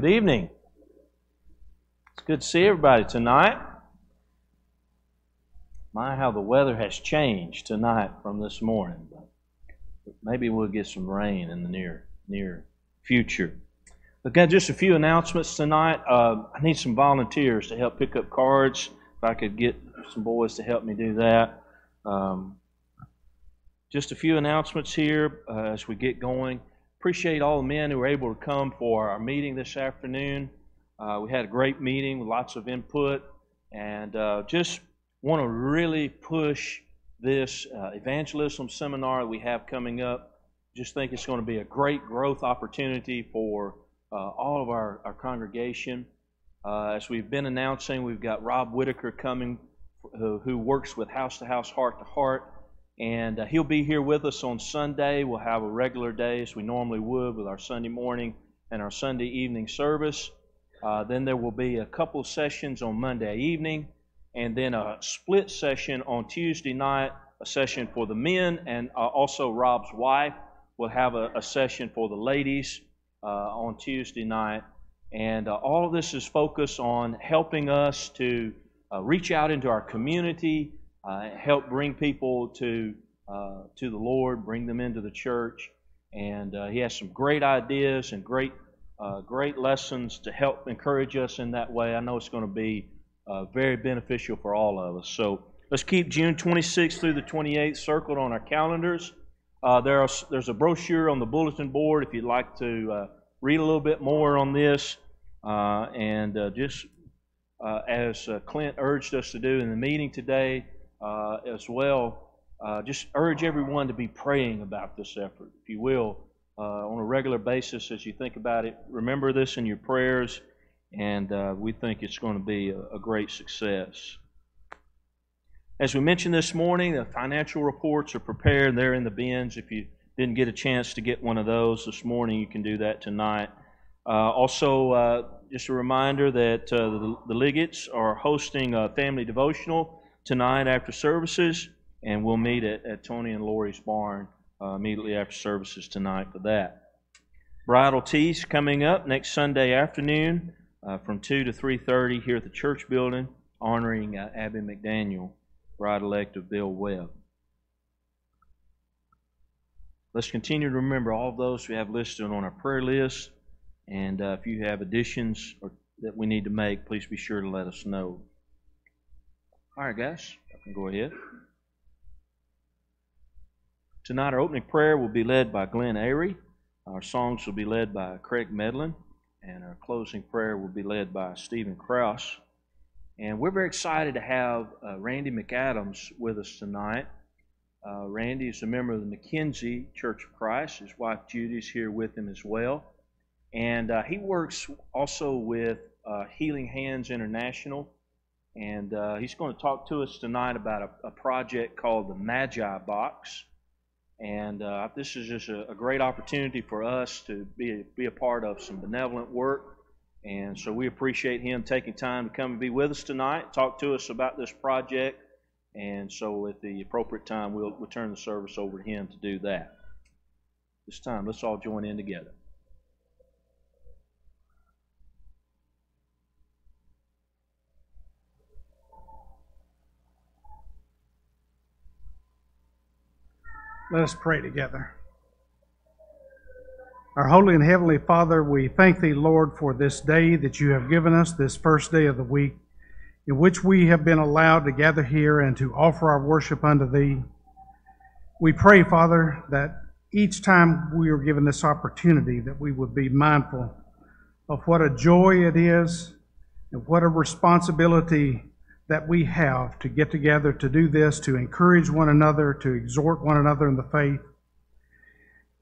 good evening. It's good to see everybody tonight. My, how the weather has changed tonight from this morning. But maybe we'll get some rain in the near near future. Got just a few announcements tonight. Uh, I need some volunteers to help pick up cards. If I could get some boys to help me do that. Um, just a few announcements here uh, as we get going. Appreciate all the men who were able to come for our meeting this afternoon. Uh, we had a great meeting with lots of input, and uh, just want to really push this uh, evangelism seminar that we have coming up. Just think it's going to be a great growth opportunity for uh, all of our, our congregation. Uh, as we've been announcing, we've got Rob Whitaker coming, who, who works with House to House, Heart to Heart, and uh, he'll be here with us on Sunday. We'll have a regular day as we normally would with our Sunday morning and our Sunday evening service. Uh, then there will be a couple sessions on Monday evening, and then a split session on Tuesday night, a session for the men, and uh, also Rob's wife will have a, a session for the ladies uh, on Tuesday night. And uh, all of this is focused on helping us to uh, reach out into our community, uh, help bring people to uh, to the Lord, bring them into the church. And uh, he has some great ideas and great great lessons to help encourage us in that way. I know it's going to be very beneficial for all of us. So let's keep June 26th through the 28th circled on our calendars. Uh, there are, there's a brochure on the bulletin board if you'd like to uh, read a little bit more on this. Uh, and uh, just uh, as uh, Clint urged us to do in the meeting today as well, just urge everyone to be praying about this effort, if you will, on a regular basis as you think about it. Remember this in your prayers, and we think it's going to be a, a great success. As we mentioned this morning, the financial reports are prepared. They're in the bins. If you didn't get a chance to get one of those this morning, you can do that tonight. Uh, also, uh, just a reminder that uh, the, the are hosting a family devotional tonight after services, and we'll meet at, at Tony and Lori's barn uh, immediately after services tonight for that. Bridal teas coming up next Sunday afternoon uh, from 2 to 3.30 here at the church building, honoring uh, Abby McDaniel bride-elect of Bill Webb. Let's continue to remember all those we have listed on our prayer list. And uh, if you have additions or, that we need to make, please be sure to let us know. All right, guys, I can go ahead. Tonight, our opening prayer will be led by Glenn Airy. Our songs will be led by Craig Medlin. And our closing prayer will be led by Stephen Kraus. And we're very excited to have uh, Randy McAdams with us tonight. Uh, Randy is a member of the McKenzie Church of Christ. His wife Judy is here with him as well. And uh, he works also with uh, Healing Hands International. And uh, he's going to talk to us tonight about a, a project called the Magi Box. And uh, this is just a, a, great opportunity for us to be, be a part of some benevolent work and so we appreciate him taking time to come and be with us tonight, talk to us about this project. And so at the appropriate time, we'll, we'll turn the service over to him to do that. This time, let's all join in together. Let us pray together. Our holy and heavenly Father, we thank Thee, Lord, for this day that You have given us, this first day of the week, in which we have been allowed to gather here and to offer our worship unto Thee. We pray, Father, that each time we are given this opportunity, that we would be mindful of what a joy it is and what a responsibility that we have to get together to do this, to encourage one another, to exhort one another in the faith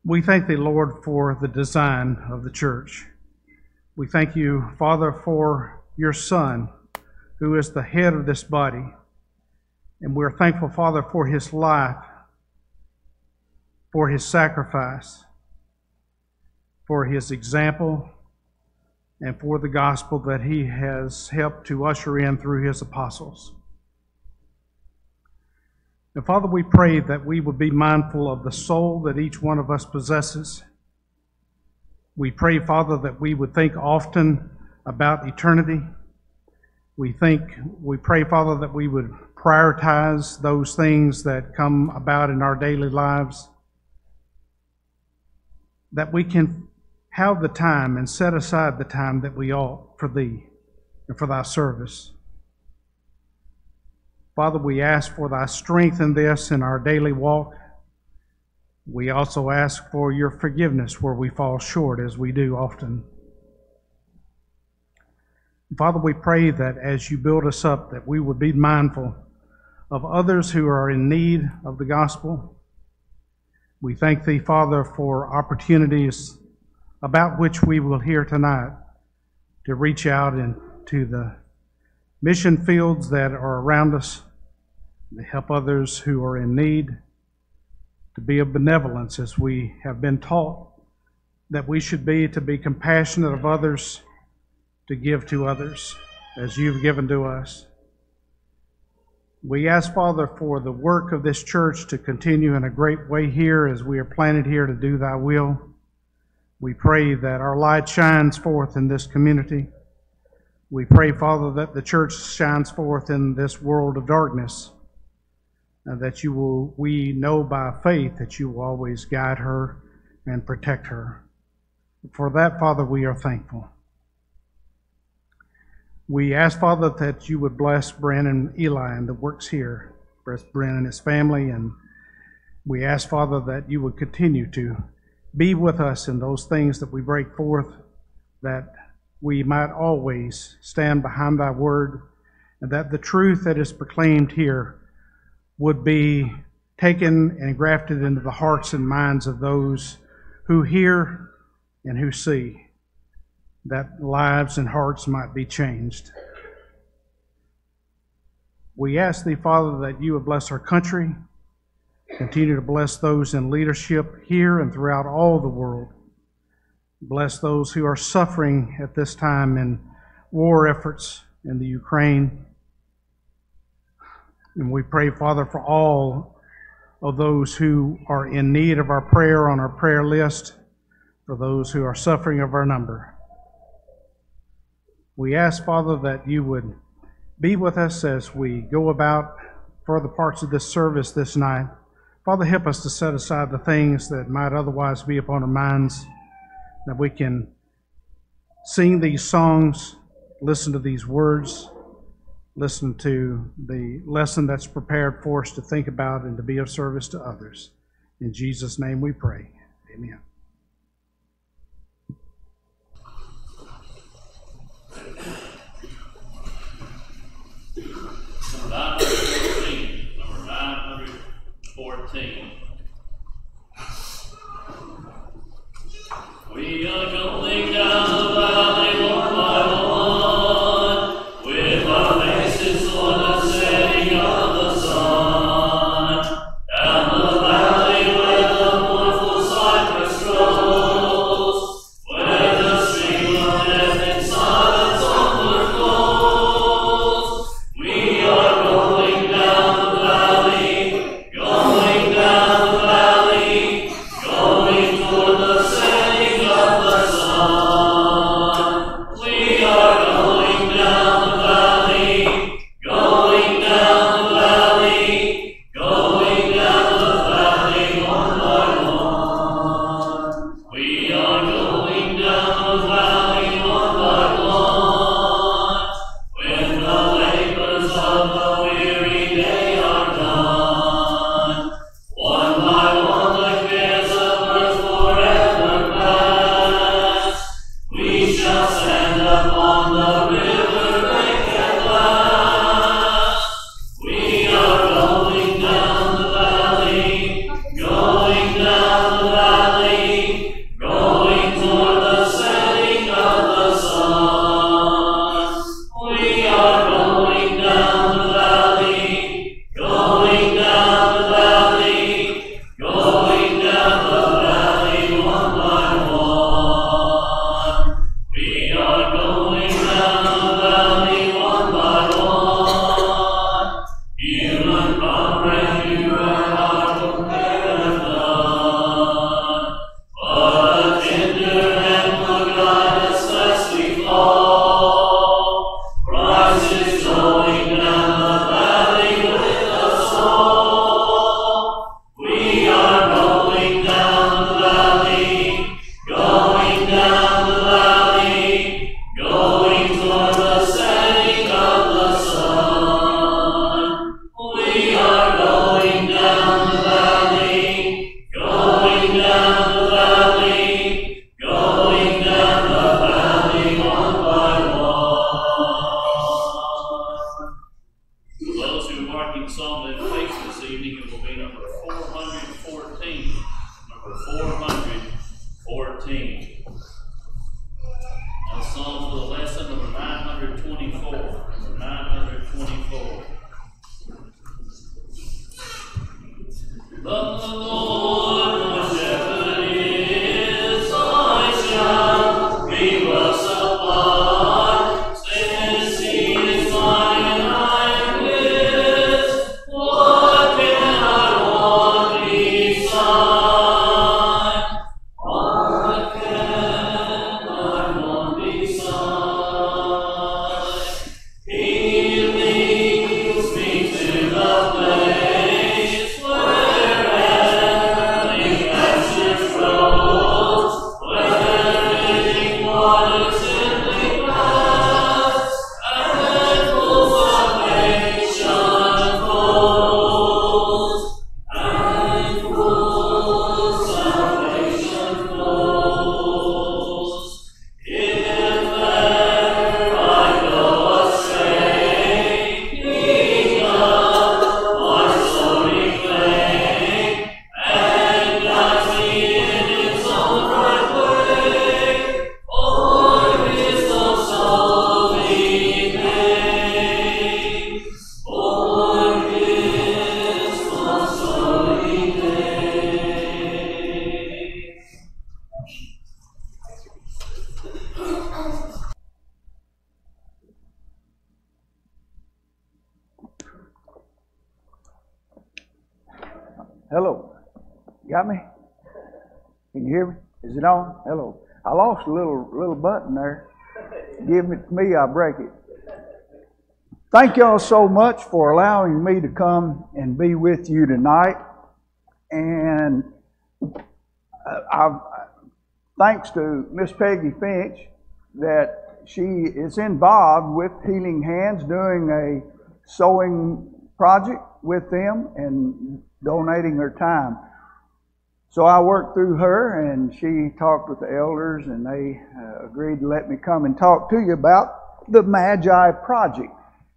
we thank Thee, Lord, for the design of the church. We thank You, Father, for Your Son, who is the head of this body. And we're thankful, Father, for His life, for His sacrifice, for His example, and for the gospel that He has helped to usher in through His apostles. And Father, we pray that we would be mindful of the soul that each one of us possesses. We pray, Father, that we would think often about eternity. We think, we pray, Father, that we would prioritize those things that come about in our daily lives. That we can have the time and set aside the time that we ought for Thee and for Thy service. Father, we ask for Thy strength in this in our daily walk. We also ask for your forgiveness where we fall short, as we do often. Father, we pray that as you build us up, that we would be mindful of others who are in need of the gospel. We thank Thee, Father, for opportunities about which we will hear tonight to reach out into the mission fields that are around us, to help others who are in need, to be of benevolence as we have been taught that we should be, to be compassionate of others to give to others as you've given to us. We ask, Father, for the work of this church to continue in a great way here as we are planted here to do thy will. We pray that our light shines forth in this community. We pray, Father, that the church shines forth in this world of darkness, and that you will, we know by faith that you will always guide her and protect her. For that, Father, we are thankful. We ask, Father, that you would bless Brandon Eli and the works here, bless Brandon and his family, and we ask, Father, that you would continue to be with us in those things that we break forth, that we might always stand behind thy word, and that the truth that is proclaimed here would be taken and grafted into the hearts and minds of those who hear and who see that lives and hearts might be changed. We ask thee, Father, that you would bless our country, continue to bless those in leadership here and throughout all the world. Bless those who are suffering at this time in war efforts in the Ukraine. And we pray, Father, for all of those who are in need of our prayer on our prayer list, for those who are suffering of our number. We ask, Father, that you would be with us as we go about further parts of this service this night. Father, help us to set aside the things that might otherwise be upon our minds, that we can sing these songs, listen to these words, listen to the lesson that's prepared for us to think about and to be of service to others. In Jesus' name we pray. Amen. Living lost a little little button there. Give it to me, I'll break it. Thank y'all so much for allowing me to come and be with you tonight. And uh, I've, thanks to Miss Peggy Finch that she is involved with Healing Hands doing a sewing project with them and donating her time. So I worked through her and she talked with the elders and they uh, agreed to let me come and talk to you about the Magi Project.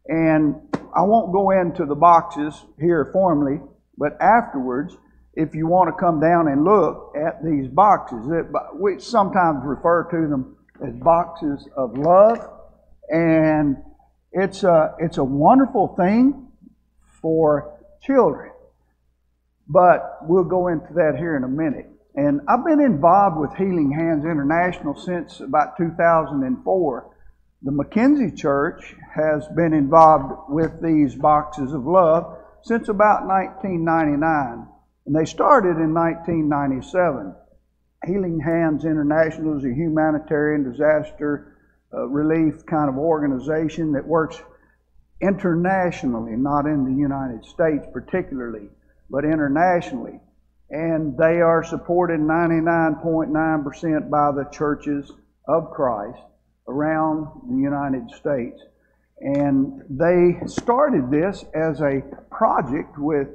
And I won't go into the boxes here formally, but afterwards, if you want to come down and look at these boxes, that, we sometimes refer to them as boxes of love. And it's a, it's a wonderful thing for children. But we'll go into that here in a minute. And I've been involved with Healing Hands International since about 2004. The McKenzie Church has been involved with these boxes of love since about 1999. And they started in 1997. Healing Hands International is a humanitarian disaster uh, relief kind of organization that works internationally, not in the United States particularly, but internationally. And they are supported 99.9% by the churches of Christ around the United States. And they started this as a project with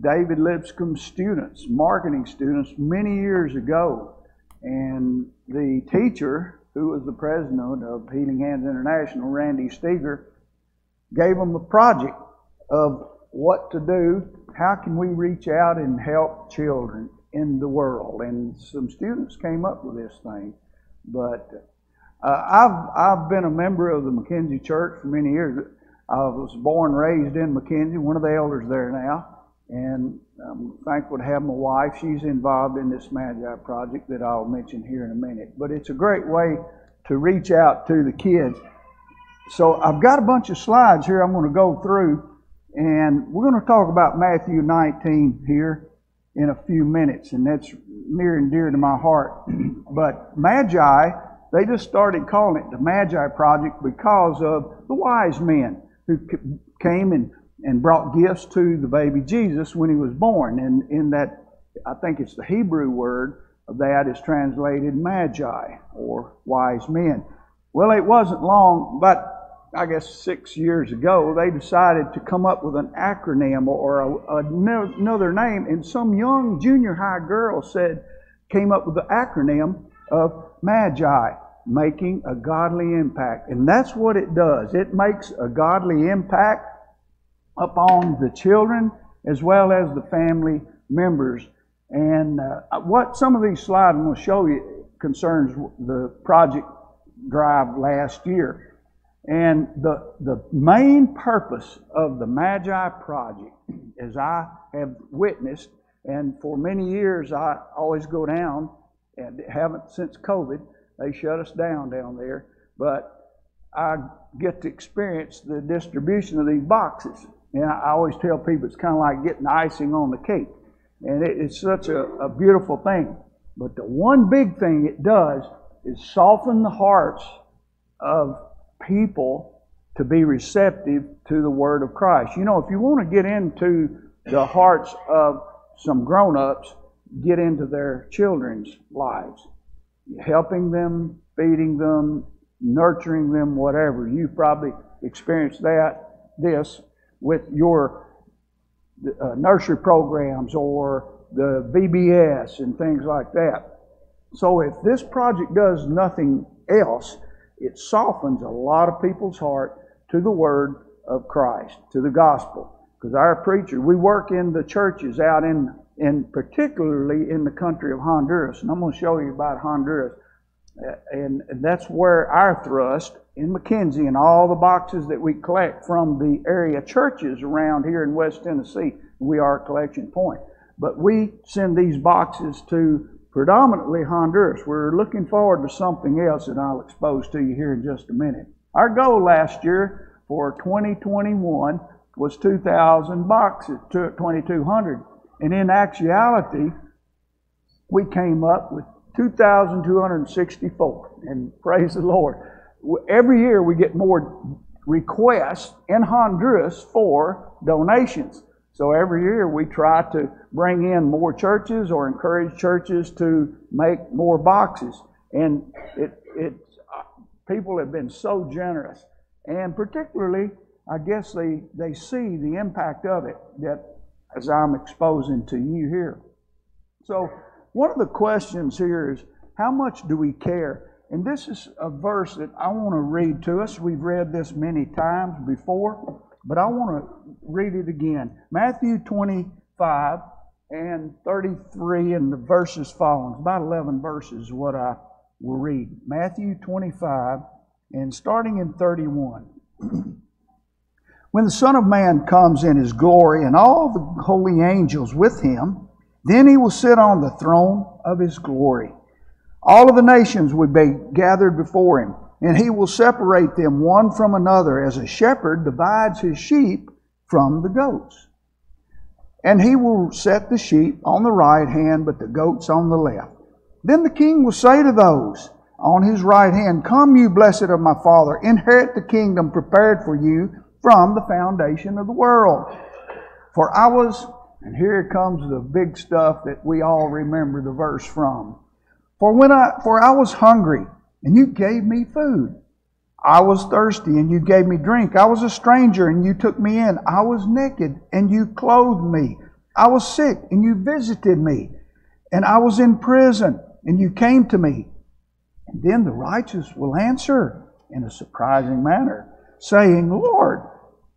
David Lipscomb's students, marketing students, many years ago. And the teacher, who was the president of Healing Hands International, Randy Steger, gave them a project of what to do, how can we reach out and help children in the world. And some students came up with this thing. But uh, I've, I've been a member of the McKenzie Church for many years. I was born raised in McKenzie, one of the elders there now. And I'm thankful to have my wife. She's involved in this Magi project that I'll mention here in a minute. But it's a great way to reach out to the kids. So I've got a bunch of slides here I'm going to go through. And we're going to talk about Matthew 19 here in a few minutes. And that's near and dear to my heart. but Magi, they just started calling it the Magi Project because of the wise men who came and, and brought gifts to the baby Jesus when he was born. And in that, I think it's the Hebrew word of that is translated Magi or wise men. Well, it wasn't long, but I guess six years ago, they decided to come up with an acronym or a, a, another name, and some young junior high girl said, came up with the acronym of Magi, making a godly impact. And that's what it does. It makes a godly impact upon the children as well as the family members. And uh, what some of these slides I'm going to show you concerns the project drive last year. And the, the main purpose of the Magi Project, as I have witnessed, and for many years I always go down, and haven't since COVID, they shut us down down there, but I get to experience the distribution of these boxes. And I always tell people it's kind of like getting icing on the cake. And it, it's such a, a beautiful thing. But the one big thing it does is soften the hearts of people to be receptive to the Word of Christ. You know, if you want to get into the hearts of some grown ups, get into their children's lives, helping them, feeding them, nurturing them, whatever. You've probably experienced that, this, with your uh, nursery programs or the VBS and things like that. So if this project does nothing else, it softens a lot of people's heart to the word of Christ, to the gospel. Because our preacher, we work in the churches out in, in particularly in the country of Honduras, and I'm going to show you about Honduras. Uh, and that's where our thrust in McKenzie and all the boxes that we collect from the area churches around here in West Tennessee, we are a collection point. But we send these boxes to predominantly Honduras. We're looking forward to something else that I'll expose to you here in just a minute. Our goal last year for 2021 was 2,000 boxes, 2,200. And in actuality, we came up with 2,264. And praise the Lord. Every year we get more requests in Honduras for donations. So every year we try to bring in more churches or encourage churches to make more boxes. And it, it, uh, people have been so generous. And particularly, I guess they, they see the impact of it that as I'm exposing to you here. So one of the questions here is how much do we care? And this is a verse that I want to read to us. We've read this many times before, but I want to read it again. Matthew 25 and 33 and the verses following. About 11 verses what I will read. Matthew 25 and starting in 31. when the Son of Man comes in his glory and all the holy angels with him, then he will sit on the throne of his glory. All of the nations will be gathered before him, and he will separate them one from another as a shepherd divides his sheep from the goats. And he will set the sheep on the right hand, but the goats on the left. Then the king will say to those on his right hand, Come, you blessed of my Father, inherit the kingdom prepared for you from the foundation of the world. For I was, and here comes the big stuff that we all remember the verse from. For when I, for I was hungry, and you gave me food. I was thirsty and you gave me drink. I was a stranger and you took me in. I was naked and you clothed me. I was sick and you visited me. And I was in prison and you came to me. And then the righteous will answer in a surprising manner, saying, Lord,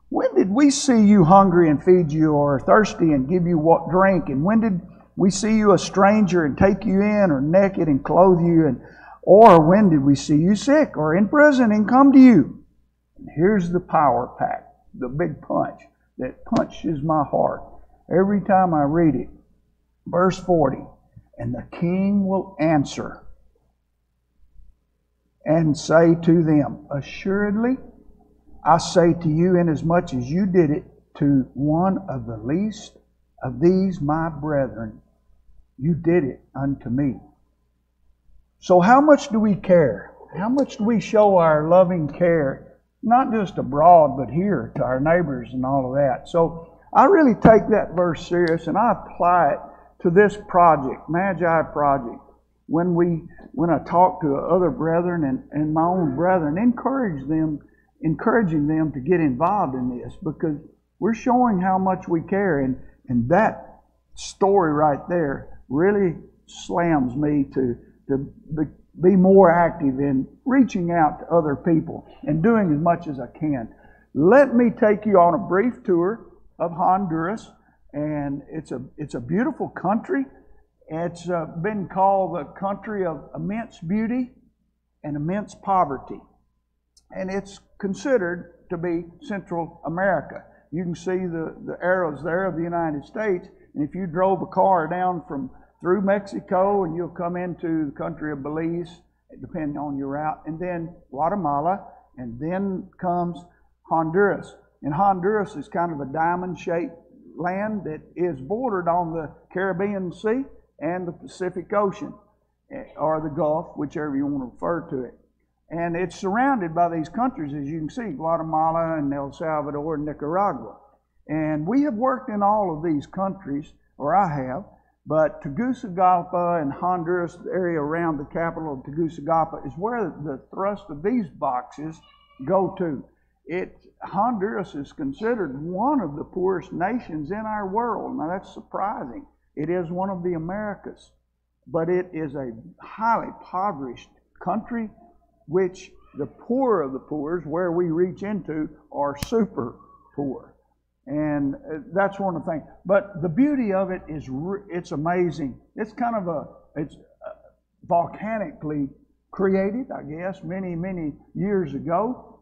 when did we see you hungry and feed you, or thirsty and give you what drink? And when did we see you a stranger and take you in, or naked and clothe you? And or when did we see you sick or in prison and come to you? And here's the power pack, the big punch that punches my heart every time I read it. Verse 40 And the king will answer and say to them, Assuredly, I say to you, inasmuch as you did it to one of the least of these my brethren, you did it unto me. So, how much do we care? How much do we show our loving care, not just abroad, but here to our neighbors and all of that? So, I really take that verse serious and I apply it to this project, Magi Project. When we, when I talk to other brethren and, and my own brethren, encourage them, encouraging them to get involved in this because we're showing how much we care. And, and that story right there really slams me to to be more active in reaching out to other people and doing as much as I can. Let me take you on a brief tour of Honduras, and it's a it's a beautiful country. It's uh, been called the country of immense beauty and immense poverty, and it's considered to be Central America. You can see the, the arrows there of the United States, and if you drove a car down from through Mexico and you'll come into the country of Belize, depending on your route, and then Guatemala, and then comes Honduras. And Honduras is kind of a diamond shaped land that is bordered on the Caribbean Sea and the Pacific Ocean, eh, or the Gulf, whichever you want to refer to it. And it's surrounded by these countries, as you can see Guatemala and El Salvador and Nicaragua. And we have worked in all of these countries, or I have, but Tegucigalpa and Honduras, the area around the capital of Tegucigalpa, is where the thrust of these boxes go to. It, Honduras is considered one of the poorest nations in our world. Now that's surprising. It is one of the Americas, but it is a highly impoverished country, which the poor of the poor, where we reach into, are super poor. And uh, that's one of the things. But the beauty of it is it's amazing. It's kind of a, it's uh, volcanically created, I guess, many, many years ago.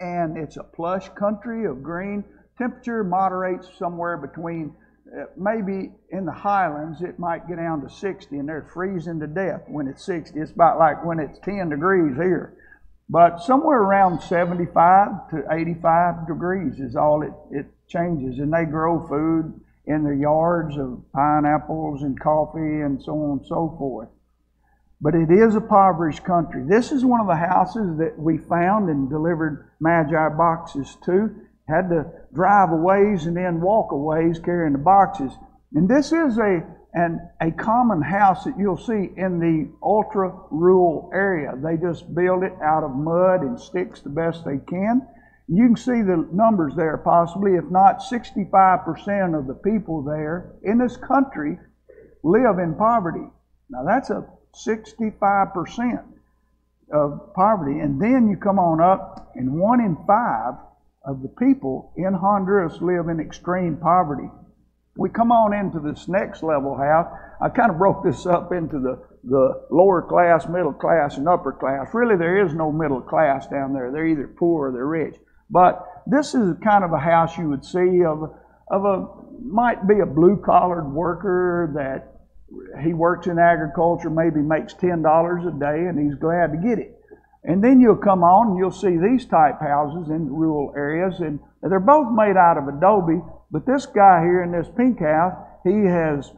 And it's a plush country of green. Temperature moderates somewhere between uh, maybe in the highlands it might get down to 60 and they're freezing to death when it's 60. It's about like when it's 10 degrees here. But somewhere around 75 to 85 degrees is all it, it changes. And they grow food in their yards of pineapples and coffee and so on and so forth. But it is a impoverished country. This is one of the houses that we found and delivered Magi boxes to. Had to drive a ways and then walk a ways carrying the boxes. And this is a and a common house that you'll see in the ultra rural area. They just build it out of mud and sticks the best they can. You can see the numbers there, possibly, if not 65% of the people there in this country live in poverty. Now, that's a 65% of poverty. And then you come on up, and one in five of the people in Honduras live in extreme poverty. We come on into this next level house. I kind of broke this up into the, the lower class, middle class, and upper class. Really, there is no middle class down there. They're either poor or they're rich. But this is kind of a house you would see of, of a, might be a blue collared worker that he works in agriculture, maybe makes $10 a day, and he's glad to get it. And then you'll come on and you'll see these type houses in rural areas, and they're both made out of adobe, but this guy here in this pink house, he has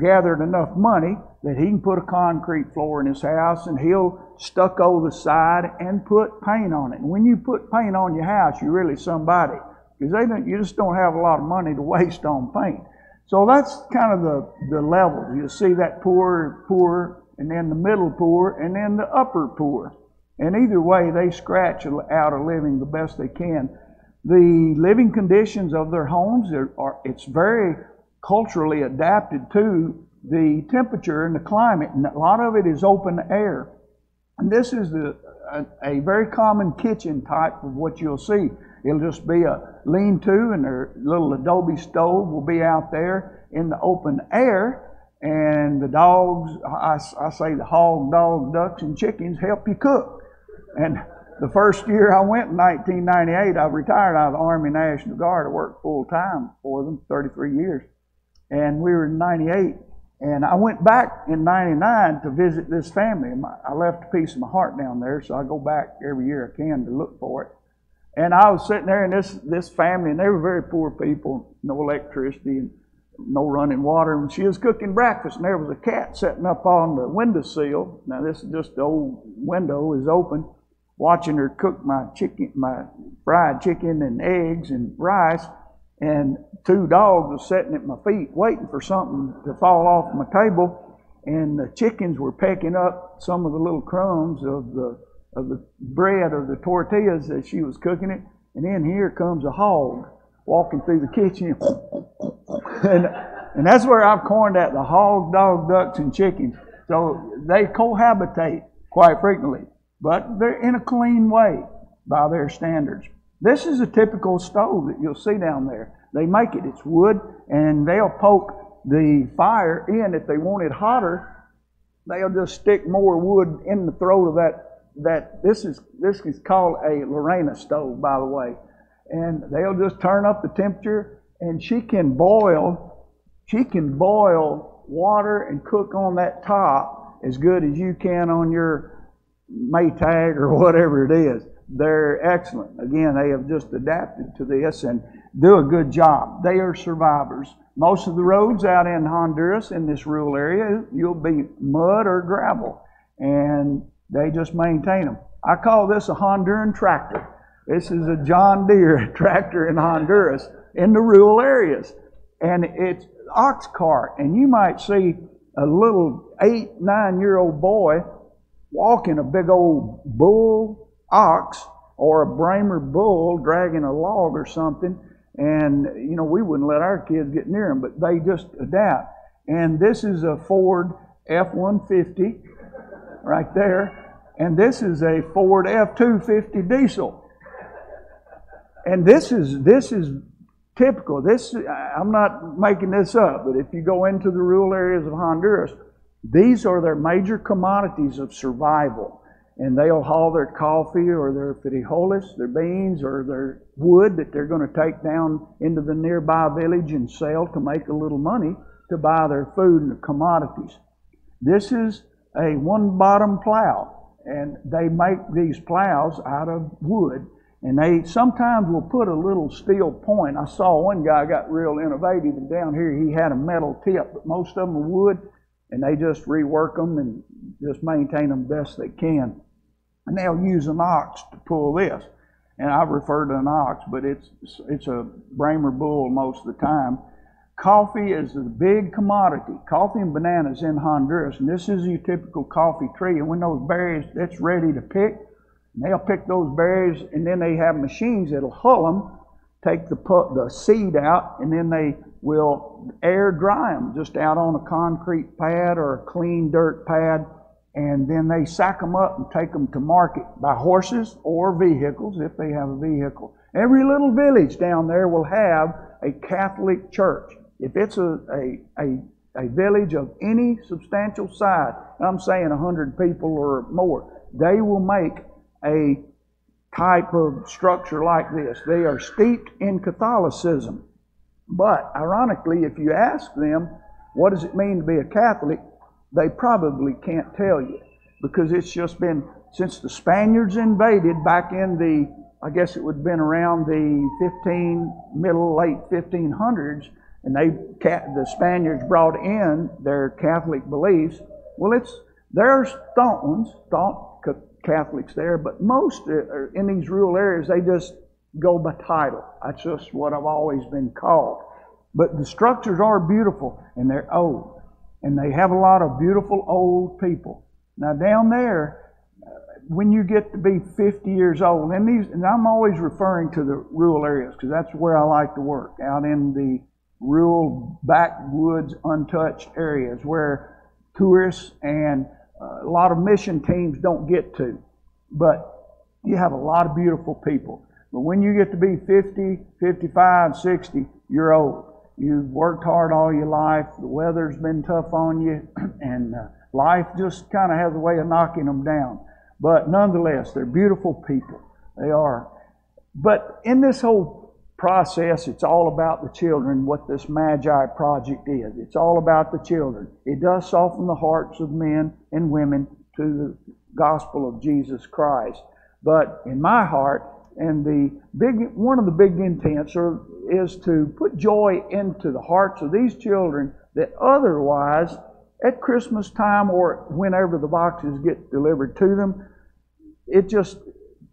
gathered enough money that he can put a concrete floor in his house and he'll stucco the side and put paint on it. And when you put paint on your house, you're really somebody because they don't, you just don't have a lot of money to waste on paint. So that's kind of the, the level. You see that poor, poor, and then the middle poor, and then the upper poor. And either way, they scratch out a living the best they can. The living conditions of their homes are, are it's very culturally adapted to the temperature and the climate, and a lot of it is open air. And this is the, a, a very common kitchen type of what you'll see. It'll just be a lean-to, and their little adobe stove will be out there in the open air. And the dogs, I, I say the hog, dogs, ducks, and chickens help you cook. And the first year I went in 1998, I retired out of the Army National Guard. I worked full time for them, 33 years. And we were in 98. And I went back in 99 to visit this family. I left a piece of my heart down there, so I go back every year I can to look for it. And I was sitting there in this, this family, and they were very poor people, no electricity and no running water. And she was cooking breakfast, and there was a cat sitting up on the windowsill. Now, this is just the old window is open, watching her cook my chicken, my fried chicken and eggs and rice and two dogs were sitting at my feet waiting for something to fall off my table, and the chickens were pecking up some of the little crumbs of the of the bread or the tortillas as she was cooking it, and then here comes a hog walking through the kitchen, and and that's where I've coined that the hog, dog, ducks, and chickens. So they cohabitate quite frequently, but they're in a clean way by their standards. This is a typical stove that you'll see down there. They make it. It's wood, and they'll poke the fire in if they want it hotter. They'll just stick more wood in the throat of that. That this is this is called a Lorena stove, by the way, and they'll just turn up the temperature, and she can boil. She can boil water and cook on that top as good as you can on your Maytag or whatever it is. They're excellent. Again, they have just adapted to this and do a good job. They are survivors. Most of the roads out in Honduras, in this rural area, you'll be mud or gravel, and they just maintain them. I call this a Honduran tractor. This is a John Deere tractor in Honduras in the rural areas, and it's ox cart, and you might see a little eight, nine year old boy walking a big old bull ox or a Brahma bull dragging a log or something. And, you know, we wouldn't let our kids get near them, but they just adapt. And this is a Ford F 150 right there. And this is a Ford F 250 diesel. And this is, this is typical. This, I'm not making this up, but if you go into the rural areas of Honduras, these are their major commodities of survival. And they'll haul their coffee or their frijoles, their beans, or their wood that they're going to take down into the nearby village and sell to make a little money to buy their food and commodities. This is a one bottom plow, and they make these plows out of wood. And they sometimes will put a little steel point. I saw one guy got real innovative, and down here he had a metal tip, but most of them are wood and they just rework them and just maintain them best they can. And they'll use an ox to pull this. And I refer to an ox, but it's it's a Brahma bull most of the time. Coffee is a big commodity. Coffee and bananas in Honduras, and this is your typical coffee tree. And when those berries, that's ready to pick, they'll pick those berries, and then they have machines that'll hull them, take the the seed out, and then they will air dry them just out on a concrete pad or a clean dirt pad, and then they sack them up and take them to market by horses or vehicles if they have a vehicle. Every little village down there will have a Catholic church. If it's a, a, a, a village of any substantial size, I'm saying 100 people or more, they will make a type of structure like this. They are steeped in Catholicism. But ironically, if you ask them, what does it mean to be a Catholic? They probably can't tell you because it's just been since the Spaniards invaded back in the, I guess it would have been around the 15, middle, late 1500s, and they, the Spaniards brought in their Catholic beliefs. Well, it's, there's ones, staunch Catholics there, but most uh, in these rural areas, they just go by title. That's just what I've always been called. But the structures are beautiful and they're old. And they have a lot of beautiful old people. Now, down there, when you get to be 50 years old, and these, and I'm always referring to the rural areas because that's where I like to work, out in the rural backwoods, untouched areas where tourists and uh, a lot of mission teams don't get to. But you have a lot of beautiful people. But when you get to be 50, 55, 60, you're old. You've worked hard all your life. The weather's been tough on you, and uh, life just kind of has a way of knocking them down. But nonetheless, they're beautiful people. They are. But in this whole process, it's all about the children, what this Magi project is. It's all about the children. It does soften the hearts of men and women to the gospel of Jesus Christ. But in my heart, and the big one of the big intents are, is to put joy into the hearts of these children that otherwise at Christmas time or whenever the boxes get delivered to them, it just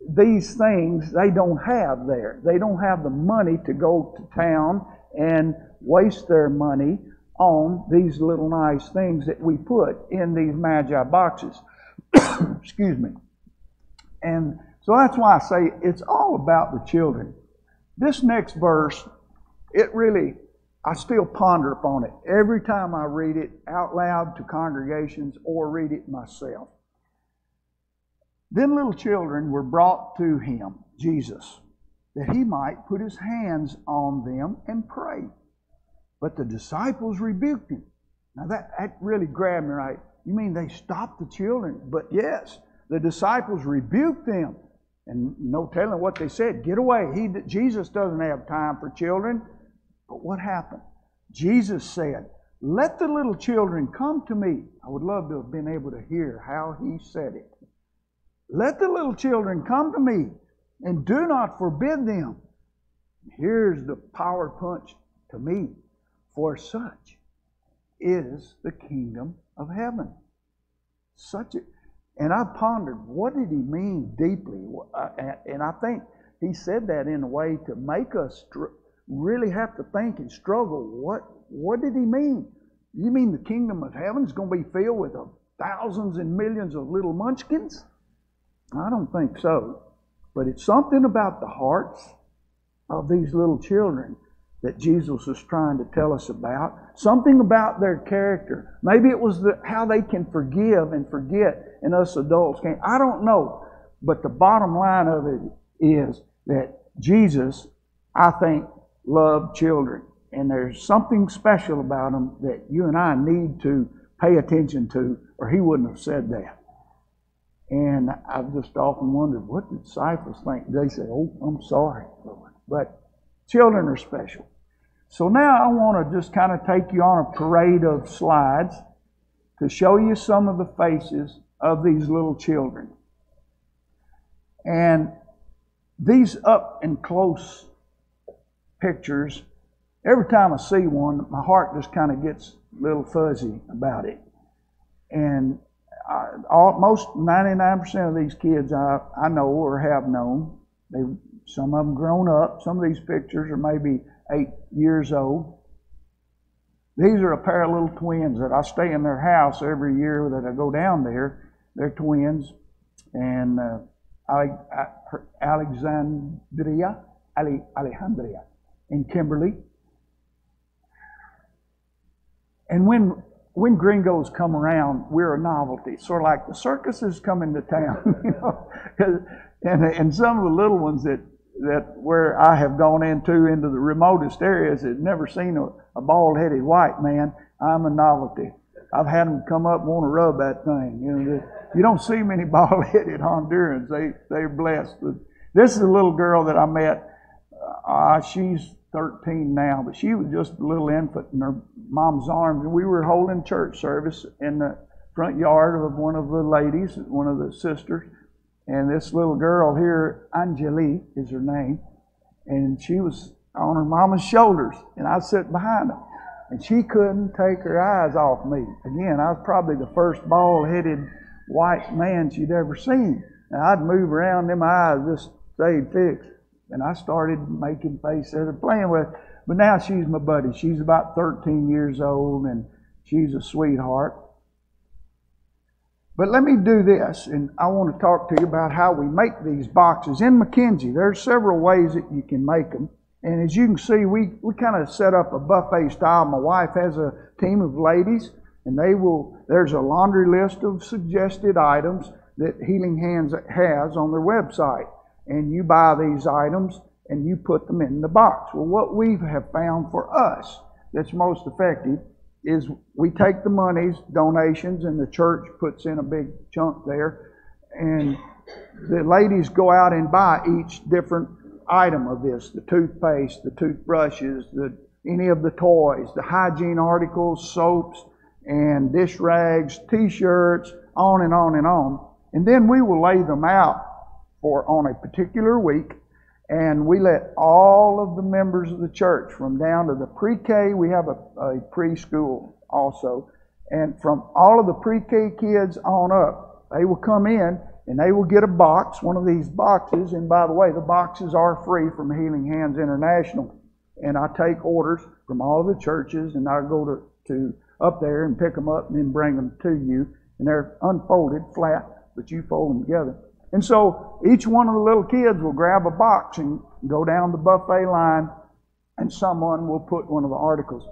these things they don't have there. They don't have the money to go to town and waste their money on these little nice things that we put in these magi boxes. Excuse me. And so that's why I say it's all about the children. This next verse, it really, I still ponder upon it every time I read it out loud to congregations or read it myself. Then little children were brought to him, Jesus. that he might put his hands on them and pray. But the disciples rebuked him. Now that, that really grabbed me right. You mean they stopped the children? But yes, the disciples rebuked them. And no telling what they said. Get away. He, Jesus doesn't have time for children. But what happened? Jesus said, Let the little children come to me. I would love to have been able to hear how he said it. Let the little children come to me and do not forbid them. Here's the power punch to me. For such is the kingdom of heaven. Such a, and I pondered, what did he mean deeply? Uh, and I think he said that in a way to make us really have to think and struggle. What, what did he mean? You mean the kingdom of heaven is going to be filled with uh, thousands and millions of little munchkins? I don't think so. But it's something about the hearts of these little children that Jesus was trying to tell us about. Something about their character. Maybe it was the, how they can forgive and forget, and us adults can't. I don't know. But the bottom line of it is that Jesus, I think, loved children. And there's something special about them that you and I need to pay attention to, or he wouldn't have said that. And I've just often wondered what the disciples think. They say, Oh, I'm sorry, Lord. But children are special. So now I want to just kind of take you on a parade of slides to show you some of the faces of these little children. And these up and close pictures, every time I see one, my heart just kind of gets a little fuzzy about it. And I, all, most 99% of these kids I, I know or have known, they some of them grown up. Some of these pictures are maybe eight years old. These are a pair of little twins that I stay in their house every year that I go down there. They're twins, and uh, Alexandria, Alejandria, and Kimberly. And when when gringos come around, we're a novelty. Sort of like the circus is coming to town, you know. and, and some of the little ones that, that where I have gone into, into the remotest areas, had never seen a, a bald headed white man, I'm a novelty. I've had them come up and want to rub that thing. You know, you don't see many bald headed Hondurans. They, they're blessed. But this is a little girl that I met. Uh, she's 13 now, but she was just a little infant in her mom's arms. And we were holding church service in the front yard of one of the ladies, one of the sisters. And this little girl here, Angelique is her name, and she was on her mama's shoulders, and I sat behind her. And she couldn't take her eyes off me. Again, I was probably the first bald headed white man she'd ever seen. And I'd move around, them eyes just stayed fixed. And I started making faces and playing with But now she's my buddy. She's about 13 years old and she's a sweetheart. But let me do this, and I want to talk to you about how we make these boxes. In McKenzie, there's several ways that you can make them. And as you can see, we, we kind of set up a buffet style. My wife has a team of ladies, and they will, there's a laundry list of suggested items that Healing Hands has on their website and you buy these items and you put them in the box. Well, what we have found for us that's most effective is we take the monies, donations, and the church puts in a big chunk there, and the ladies go out and buy each different item of this the toothpaste, the toothbrushes, the, any of the toys, the hygiene articles, soaps, and dish rags, t shirts, on and on and on. And then we will lay them out for on a particular week, and we let all of the members of the church, from down to the pre-K, we have a, a preschool also, and from all of the pre-K kids on up, they will come in and they will get a box, one of these boxes. And by the way, the boxes are free from Healing Hands International. And I take orders from all of the churches, and I go to, to up there and pick them up and then bring them to you. And they're unfolded flat, but you fold them together. And so each one of the little kids will grab a box and go down the buffet line, and someone will put one of the articles.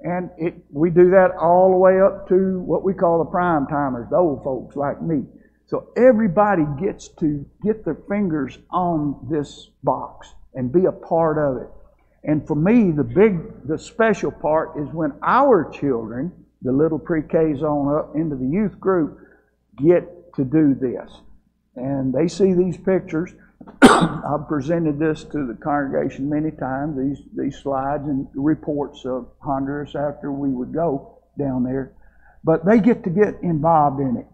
And it, we do that all the way up to what we call the prime timers, the old folks like me. So everybody gets to get their fingers on this box. and be a part of it. And for me, the big, the special part is when our children, the little pre-Ks on up into the youth group, get to do this. And they see these pictures. I've presented this to the congregation many times, these, these slides and reports of Honduras after we would go down there. But they get to get involved in it.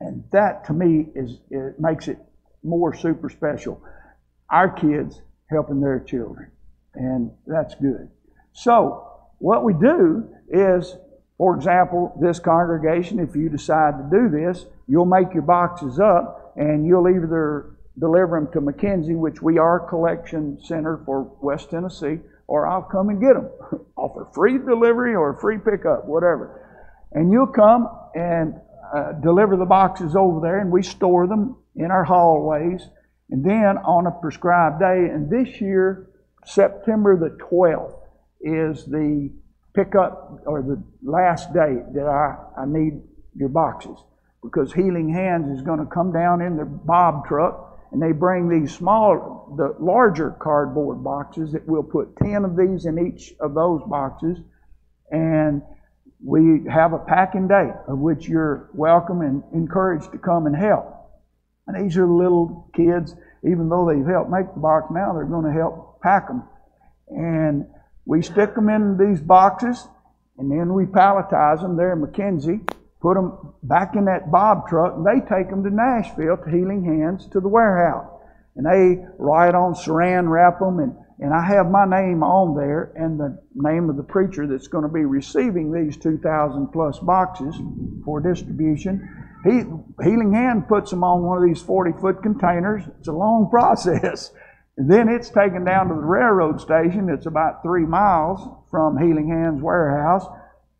And that to me is it makes it more super special. Our kids helping their children. And that's good. So what we do is, for example, this congregation, if you decide to do this, you'll make your boxes up and you'll either deliver them to McKenzie, which we are a collection center for West Tennessee, or I'll come and get them. Offer free delivery or free pickup, whatever. And you'll come and uh, deliver the boxes over there, and we store them in our hallways. And then on a prescribed day, and this year, September the 12th is the pickup or the last date that I, I need your boxes because Healing Hands is going to come down in their bob truck and they bring these small, the larger cardboard boxes that we'll put 10 of these in each of those boxes and we have a packing day of which you're welcome and encouraged to come and help. And these are little kids, even though they've helped make the box now, they're going to help pack them. And we stick them in these boxes, and then we palletize them there in McKenzie, put them back in that bob truck, and they take them to Nashville to Healing Hands to the warehouse. And they write on saran wrap them, and, and I have my name on there and the name of the preacher that's going to be receiving these 2,000 plus boxes for distribution. He, Healing Hand puts them on one of these 40 foot containers. It's a long process. And then it's taken down to the railroad station. It's about three miles from Healing Hands warehouse.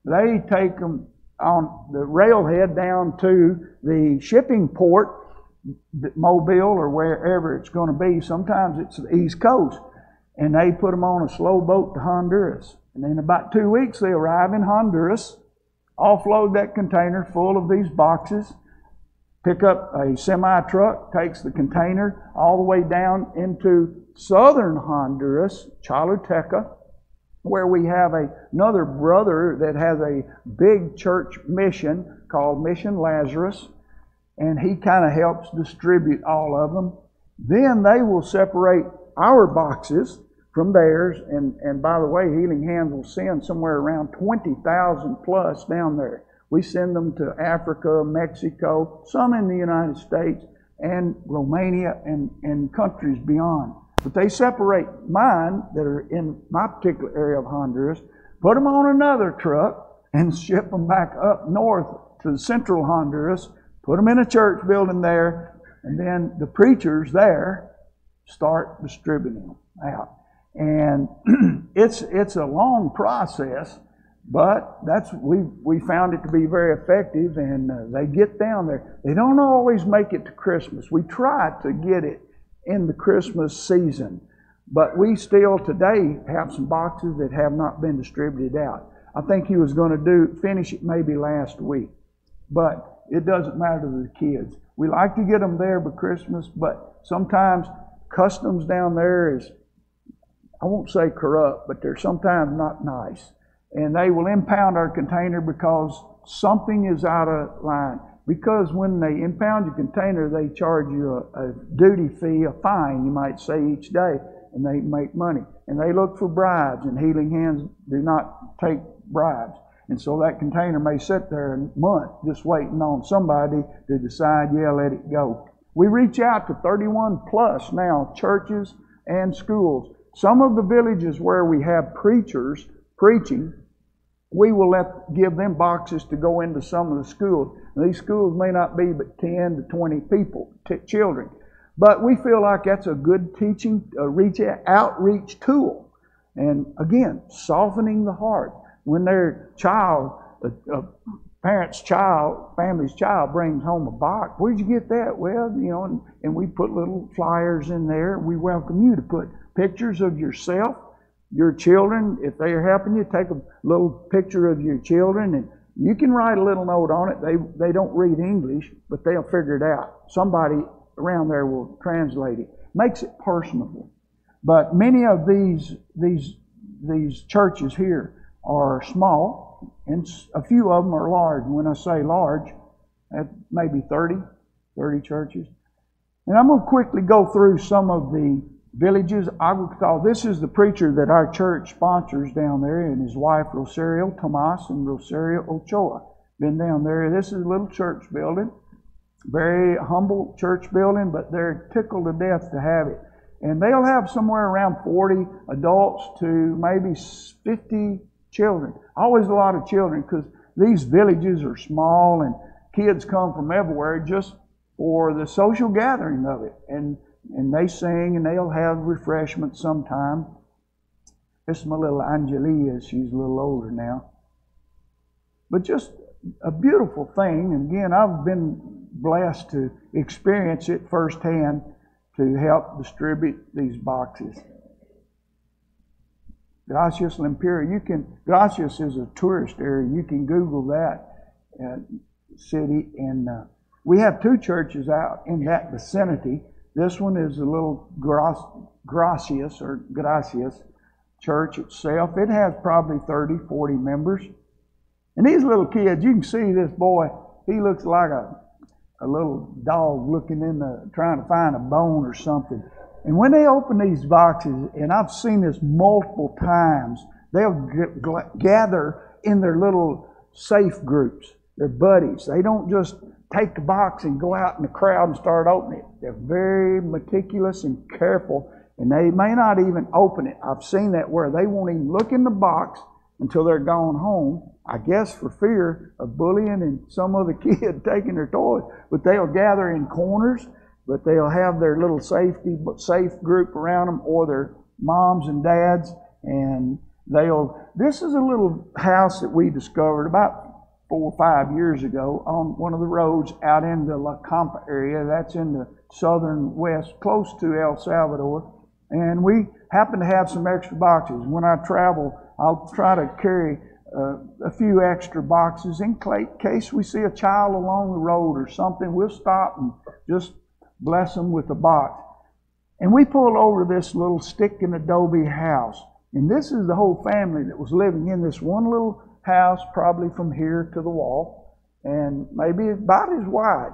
They take them on the railhead down to the shipping port, Mobile or wherever it's going to be. Sometimes it's the East Coast. And they put them on a slow boat to Honduras. And in about two weeks, they arrive in Honduras offload that container full of these boxes, pick up a semi truck, takes the container all the way down into southern Honduras, Choluteca, where we have a, another brother that has a big church mission called Mission Lazarus, and he kind of helps distribute all of them. Then they will separate our boxes from theirs. And, and by the way, Healing Hands will send somewhere around 20,000 plus down there. We send them to Africa, Mexico, some in the United States, and Romania and, and countries beyond. But they separate mine that are in my particular area of Honduras, put them on another truck, and ship them back up north to central Honduras, put them in a church building there, and then the preachers there start distributing them out. And it's, it's a long process, but that's, we, we found it to be very effective and uh, they get down there. They don't always make it to Christmas. We try to get it in the Christmas season, but we still today have some boxes that have not been distributed out. I think he was going to do, finish it maybe last week, but it doesn't matter to the kids. We like to get them there by Christmas, but sometimes customs down there is I won't say corrupt, but they're sometimes not nice. And they will impound our container because something is out of line. Because when they impound your container, they charge you a, a duty fee, a fine, you might say, each day, and they make money. And they look for bribes, and Healing Hands do not take bribes. And so that container may sit there a month just waiting on somebody to decide, yeah, let it go. We reach out to 31 plus now churches and schools some of the villages where we have preachers preaching, we will let give them boxes to go into some of the schools. These schools may not be but 10 to 20 people, t- children. But we feel like that's a good teaching, a reach, outreach tool. And again, softening the heart. When their child, a, a parent's child, family's child brings home a box, where'd you get that? Well, you know, and, and we put little flyers in there. We welcome you to put pictures of yourself, your children. If they are helping you, take a little picture of your children and you can write a little note on it. They, they don't read English, but they'll figure it out. Somebody around there will translate it. Makes it personable. But many of these these these churches here are small, and a few of them are large. And when I say large, that maybe 30, 30 churches. And I'm going to quickly go through some of the villages. I would call this is the preacher that our church sponsors down there, and his wife Rosario Tomas and Rosario Ochoa. Been down there. This is a little church building, very humble church building, but they're tickled to death to have it. And they'll have somewhere around 40 adults to maybe 50 children. Always a lot of children because these villages are small and kids come from everywhere just for the social gathering of it. And and they sing and they'll have refreshments sometime. This is my little Angelia. She's a little older now. But just a beautiful thing. And again, I've been blessed to experience it firsthand to help distribute these boxes. Gracias Lempira. You can Gracias is a tourist area. You can Google that uh, city, and uh, we have two churches out in that vicinity. This one is a little Gra- Gracias or Gracias church itself. It has probably 30, 40 members. And these little kids, you can see this boy, he looks like a, a little dog looking in the, trying to find a bone or something. And when they open these boxes, and I've seen this multiple times, they'll g- gather in their little safe groups, their buddies. They don't just take the box and go out in the crowd and start opening it. They're very meticulous and careful, and they may not even open it. I've seen that where they won't even look in the box until they're gone home. I guess for fear of bullying and some other kid taking their toys. But they'll gather in corners, but they'll have their little safety safe group around them or their moms and dads, and they'll. This is a little house that we discovered about four or five years ago on one of the roads out in the La Campa area. That's in the southern west, close to El Salvador. And we happen to have some extra boxes. When I travel, I'll try to carry uh, a few extra boxes in case we see a child along the road or something. We'll stop and just bless them with a box. And we pulled over this little stick and adobe house. And this is the whole family that was living in this one little house, probably from here to the wall, and maybe about as wide.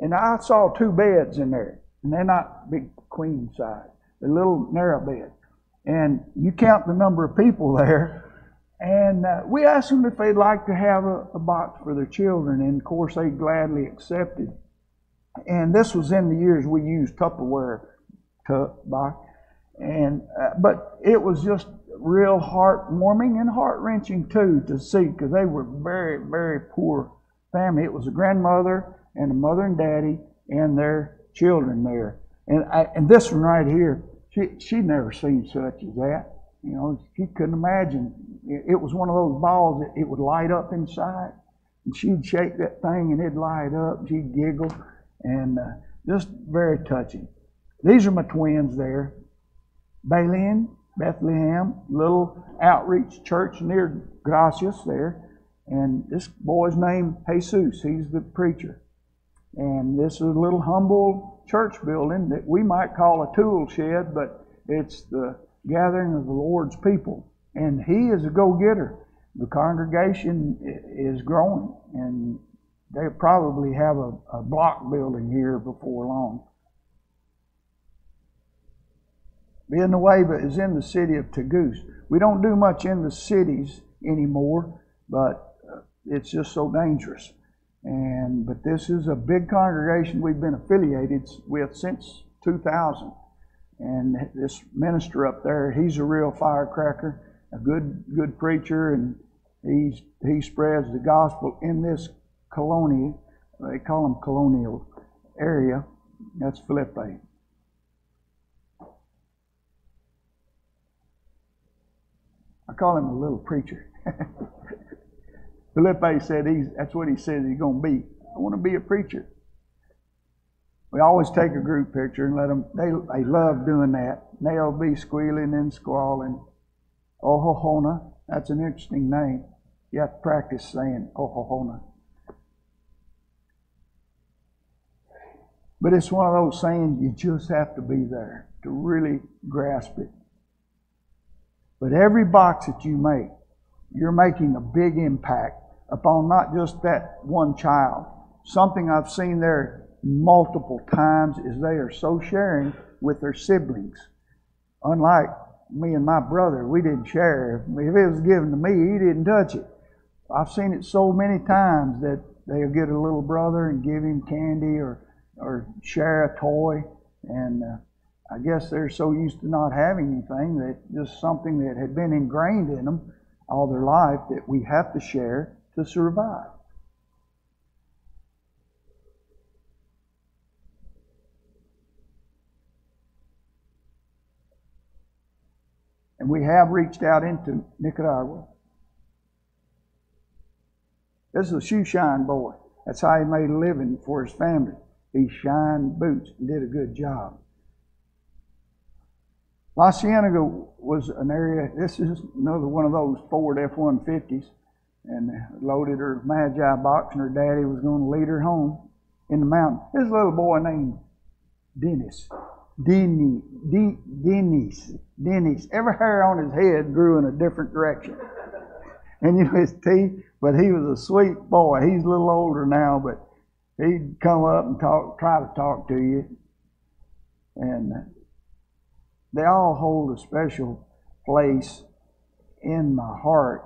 And I saw two beds in there, and they're not big queen size, they're little narrow beds. And you count the number of people there, and uh, we asked them if they'd like to have a, a box for their children, and of course they gladly accepted. And this was in the years we used Tupperware to box, and uh, but it was just real heartwarming and heart wrenching too to see because they were very very poor family. It was a grandmother and a mother and daddy and their children there, and I, and this one right here, she she'd never seen such as that. You know, she couldn't imagine. It, it was one of those balls that it would light up inside, and she'd shake that thing and it'd light up. She'd giggle, and uh, just very touching. These are my twins there. Balen, Bethlehem, little outreach church near Gracias there. And this boy's name Jesus. He's the preacher. And this is a little humble church building that we might call a tool shed, but it's the gathering of the Lord's people. And he is a go-getter. The congregation is growing, and they probably have a, a block building here before long. Villanueva is in the city of Tegus. We don't do much in the cities anymore, but uh, it's just so dangerous. And but this is a big congregation we've been affiliated with since 2000. And this minister up there, he's a real firecracker, a good good preacher, and he's he spreads the gospel in this colonial, they call them colonial area. That's Felipe. I call him a little preacher. Felipe said he's that's what he said he's going to be. I want to be a preacher. We always take a group picture and let them. They they love doing that. They'll be squealing and squalling. Ojojona. That's an interesting name. You have to practice saying Ojojona. But it's one of those sayings you just have to be there. to really grasp it. But every box that you make, you're making a big impact upon not just that one child. Something I've seen there multiple times is they are so sharing with their siblings. Unlike me and my brother, we didn't share. If it was given to me, he didn't touch it. I've seen it so many times that they'll get a little brother and give him candy or, or share a toy. And uh, I guess they're so used to not having anything that just something that had been ingrained in them all their life that we have to share to survive. And we have reached out into Nicaragua. This is a shoe shine boy. That's how he made a living for his family. He shined boots and did a good job. La Cienega was an area, this is another one of those Ford F 150s, and loaded her Magi box, and her daddy was going to lead her home in the mountain. This little boy named Dennis. Denny, Dennis. Dennis. Every hair on his head grew in a different direction. And you know his teeth, but he was a sweet boy. He's a little older now, but he'd come up and talk, try to talk to you. And they all hold a special place in my heart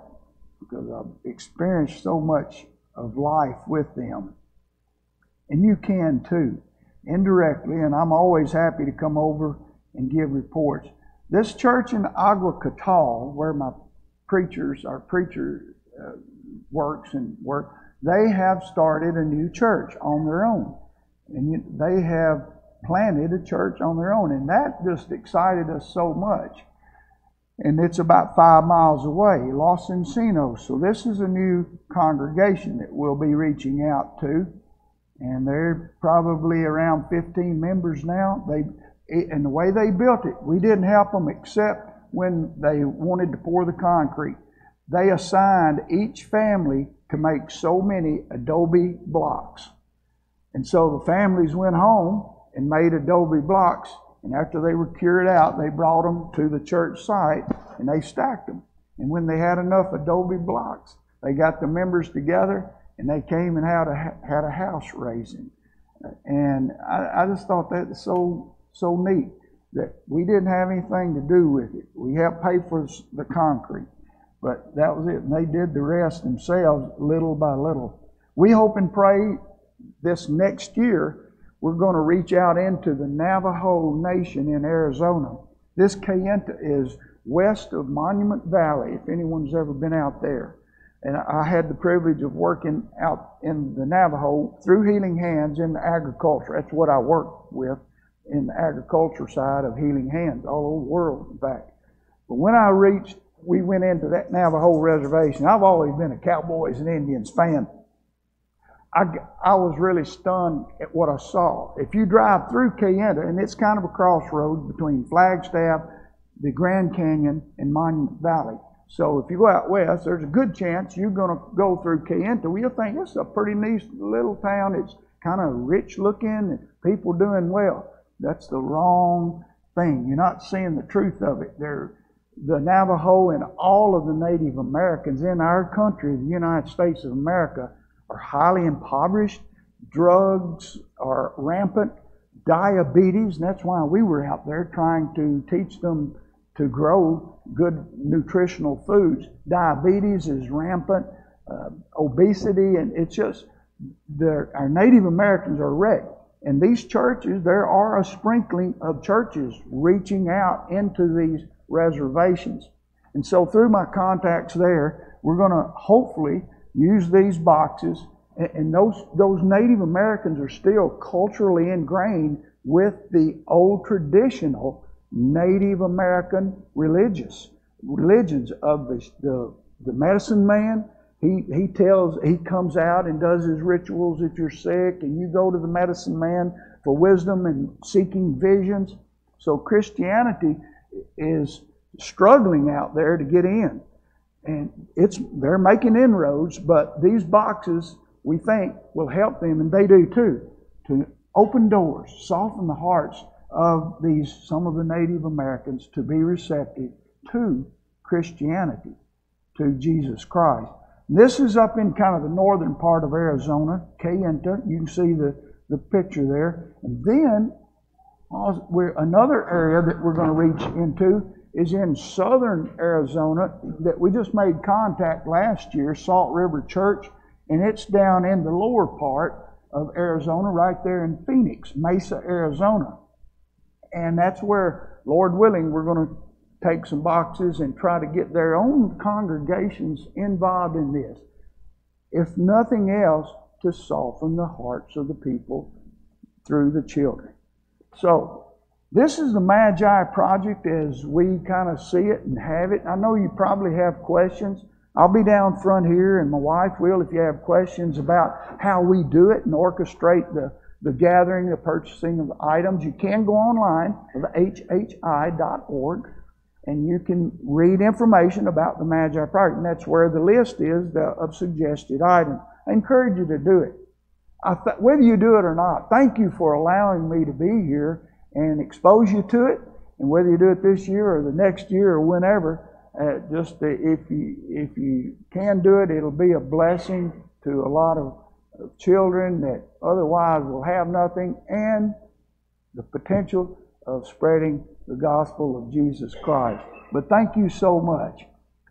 because I've experienced so much of life with them. And you can too, indirectly, and I'm always happy to come over and give reports. This church in Agua Catal, where my preachers, our preacher uh, works and work, they have started a new church on their own. And they have planted a church on their own. And that just excited us so much. And it's about five miles away, Los Encinos. So this is a new congregation that we'll be reaching out to. And they're probably around 15 members now. They and the way they built it, we didn't help them except when they wanted to pour the concrete. They assigned each family to make so many adobe blocks. And so the families went home and made adobe blocks. And after they were cured out, they brought them to the church site and they stacked them. And when they had enough adobe blocks, they got the members together and they came and had a, had a house raising. And I, I just thought that was so, so neat that we didn't have anything to do with it. We helped pay for the concrete, but that was it. And they did the rest themselves little by little. We hope and pray this next year we're going to reach out into the Navajo Nation in Arizona. This Kayenta is west of Monument Valley, if anyone's ever been out there. And I had the privilege of working out in the Navajo through Healing Hands in agriculture. That's what I work with in the agriculture side of Healing Hands, all over the world, in fact. But when I reached, we went into that Navajo reservation. I've always been a Cowboys and Indians fan. I, I was really stunned at what I saw. If you drive through Kayenta, and it's kind of a crossroad between Flagstaff, the Grand Canyon, and Monument Valley. So if you go out west, there's a good chance you're going to go through Kayenta. Well, you'll think it's a pretty nice little town. It's kind of rich looking and people doing well. That's the wrong thing. You're not seeing the truth of it. They're, the Navajo and all of the Native Americans in our country, the United States of America, are highly impoverished, drugs are rampant, diabetes, and that's why we were out there trying to teach them to grow good nutritional foods. Diabetes is rampant, uh, obesity, and it's just our Native Americans are wrecked. And these churches, there are a sprinkling of churches reaching out into these reservations. And so through my contacts there, we're going to hopefully use these boxes. And those, those Native Americans are still culturally ingrained with the old traditional Native American religious religions of the, the, the medicine man. He, he tells, he comes out and does his rituals if you're sick, and you go to the medicine man for wisdom and seeking visions. So Christianity is struggling out there to get in and it's they're making inroads, but these boxes we think will help them, and they do too, to open doors, soften the hearts of these, some of the Native Americans, to be receptive to Christianity, to Jesus Christ. This is up in kind of the northern part of Arizona, Kayenta. You can see the, the picture there. And then uh, we're, another area that we're going to reach into is in southern Arizona that we just made contact last year, Salt River Church, and it's down in the lower part of Arizona, right there in Phoenix, Mesa, Arizona. And that's where, Lord willing, we're going to take some boxes and try to get their own congregations involved in this. If nothing else, to soften the hearts of the people through the children. So, this is the Magi project as we kind of see it and have it. I know you probably have questions. I'll be down front here, and my wife will if you have questions about how we do it and orchestrate the, the gathering, the purchasing of items. You can go online to the hhi.org and you can read information about the Magi project, and that's where the list is the, of suggested items. I encourage you to do it. Th- whether you do it or not, thank you for allowing me to be here and expose you to it. And whether you do it this year or the next year or whenever, uh, just uh, if you if you can do it, it'll be a blessing to a lot of children that otherwise will have nothing, and the potential of spreading the gospel of Jesus Christ. But thank you so much.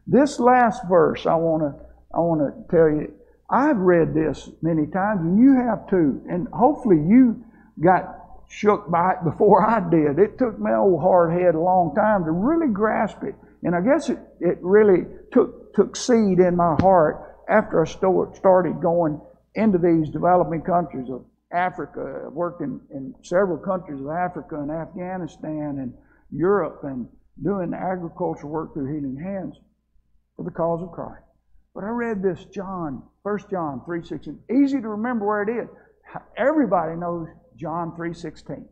This last verse, I want to I want to tell you, I've read this many times, and you have too. And hopefully, you got shook by it before I did. It took my old hard head a long time to really grasp it. And I guess it, it really took, took seed in my heart after I started going into these developing countries of Africa. I've worked in, in several countries of Africa and Afghanistan and Europe and doing agricultural work through Healing Hands for the cause of Christ. But I read this John, 1 John 3.16. Easy to remember where it is. Everybody knows John 3.16.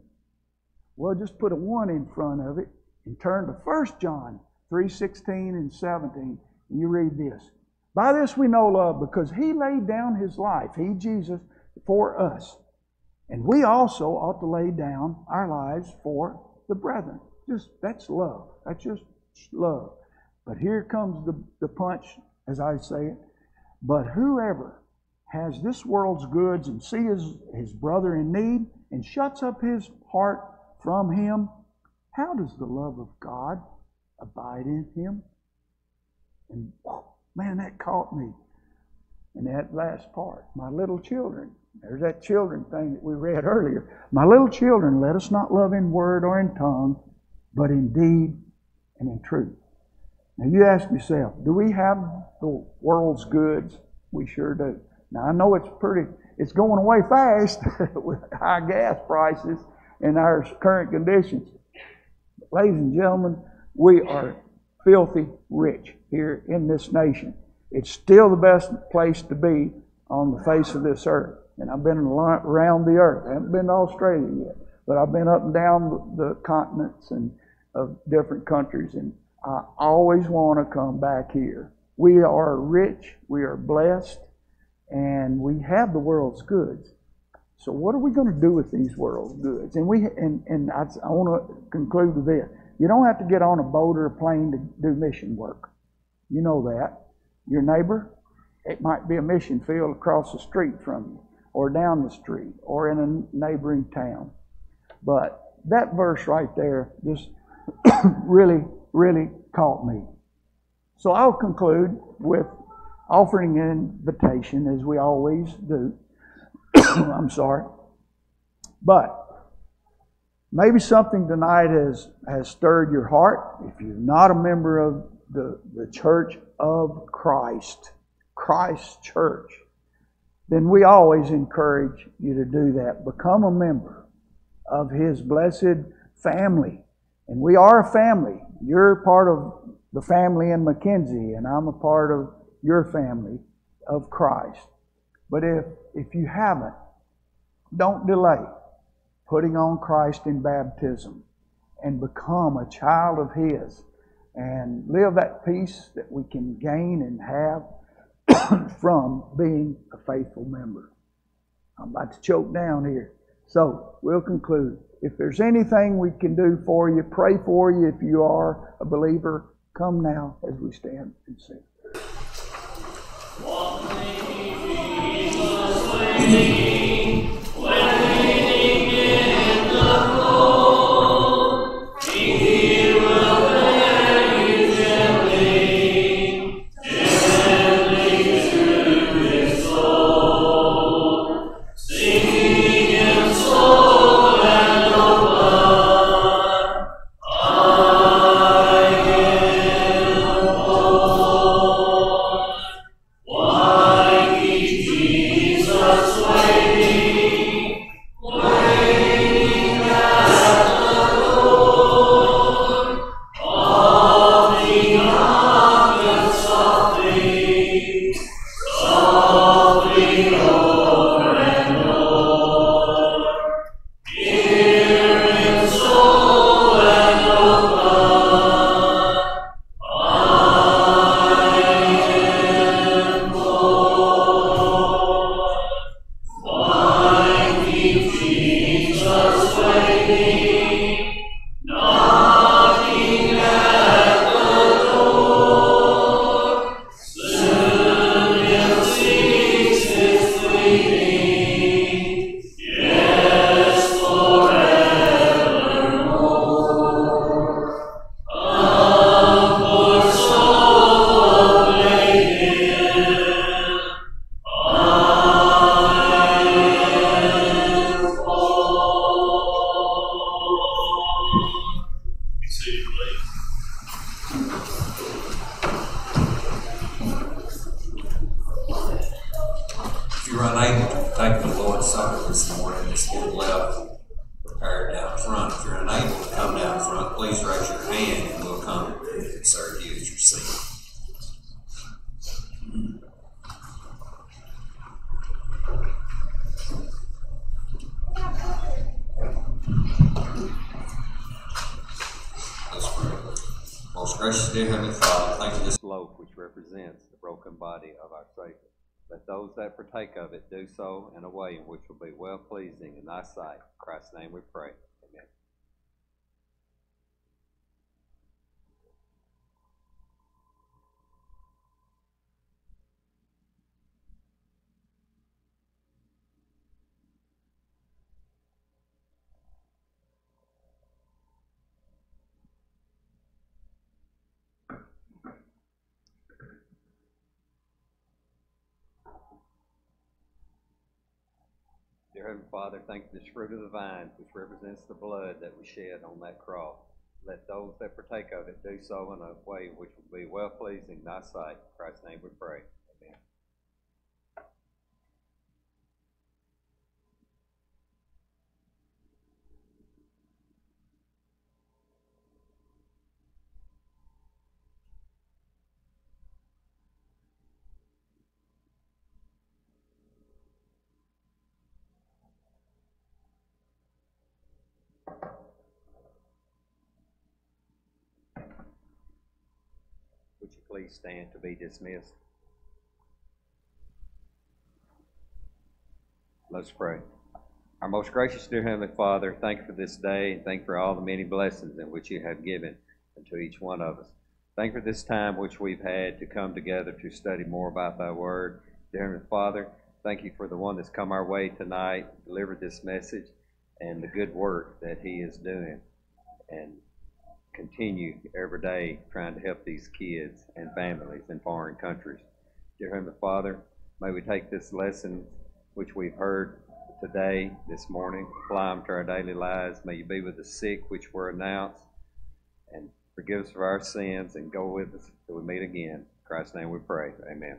Well, just put a 1 in front of it and turn to 1 John 3.16 and 17. And you read this. By this we know love because he laid down his life, he, Jesus, for us. And we also ought to lay down our lives for the brethren. Just that's love. That's just love. But here comes the, the punch, as I say it. But whoever has this world's goods and sees his brother in need and shuts up his heart from him, how does the love of God abide in him? And man, that caught me. And that last part, my little children. There's that children thing that we read earlier. My little children, let us not love in word or in tongue, but in deed and in truth. Now you ask yourself, do we have the world's goods? We sure do. Now I know it's pretty, it's going away fast with high gas prices and our current conditions. But Ladies and gentlemen, we are filthy rich here in this nation. It's still the best place to be on the face of this earth. And I've been around the earth. I haven't been to Australia yet, but I've been up and down the continents and of different countries, and I always want to come back here. We are rich, we are blessed, and we have the world's goods. So what are we going to do with these world's goods? And we and and I, I want to conclude with this: you don't have to get on a boat or a plane to do mission work. You know that. Your neighbor, it might be a mission field across the street from you, or down the street, or in a neighboring town. But that verse right there just really, really caught me. So I'll conclude with offering an invitation, as we always do. I'm sorry. But maybe something tonight has, has stirred your heart. If you're not a member of the, the church of Christ, Christ's church, then we always encourage you to do that. Become a member of His blessed family. And we are a family. You're part of the family in McKenzie, and I'm a part of your family of Christ. But if, if you haven't, don't delay putting on Christ in baptism and become a child of His and live that peace that we can gain and have from being a faithful member. I'm about to choke down here. So we'll conclude. If there's anything we can do for you, pray for you if you are a believer. Come now as we stand and sing. See Dear Heavenly Father, thank you for this fruit of the vine, which represents the blood that was shed on that cross. Let those that partake of it do so in a way which will be well pleasing in thy sight. In Christ's name we pray. Amen. Would you please stand to be dismissed? Let's pray. Our most gracious dear Heavenly Father, thank you for this day and thank you for all the many blessings in which you have given unto each one of us. Thank you for this time which we've had to come together to study more about thy word. Dear Heavenly Father, thank you for the one that's come our way tonight, delivered this message, and the good work that he is doing. And continue every day trying to help these kids and families in foreign countries. Dear Heavenly Father, may we take this lesson which we've heard today, this morning, apply them to our daily lives. May you be with the sick which were announced, and forgive us for our sins, and go with us till we meet again. In Christ's name we pray. Amen.